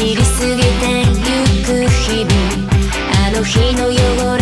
走りすぎてゆく日々。あの日の汚れ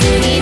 すぎ